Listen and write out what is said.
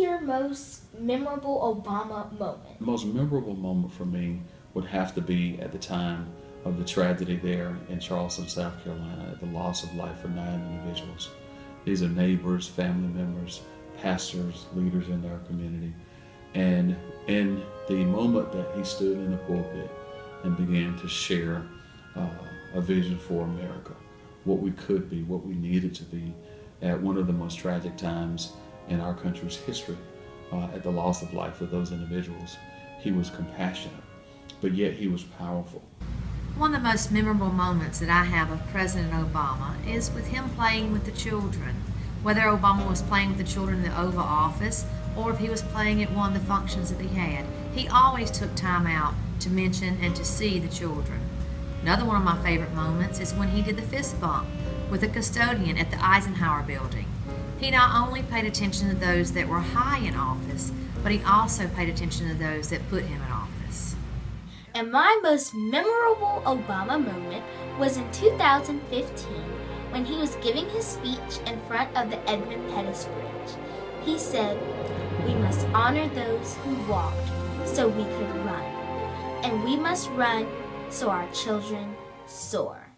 your most memorable Obama moment? The most memorable moment for me would have to be at the time of the tragedy there in Charleston, South Carolina, at the loss of life for nine individuals. These are neighbors, family members, pastors, leaders in our community. And in the moment that he stood in the pulpit and began to share uh, a vision for America, what we could be, what we needed to be, at one of the most tragic times in our country's history, uh, at the loss of life of those individuals, he was compassionate, but yet he was powerful. One of the most memorable moments that I have of President Obama is with him playing with the children. Whether Obama was playing with the children in the Oval Office or if he was playing at one of the functions that he had, he always took time out to mention and to see the children. Another one of my favorite moments is when he did the fist bump with a custodian at the Eisenhower building. He not only paid attention to those that were high in office, but he also paid attention to those that put him in office. And my most memorable Obama moment was in 2015 when he was giving his speech in front of the Edmund Pettus Bridge. He said, We must honor those who walked so we could run, and we must run so our children soar.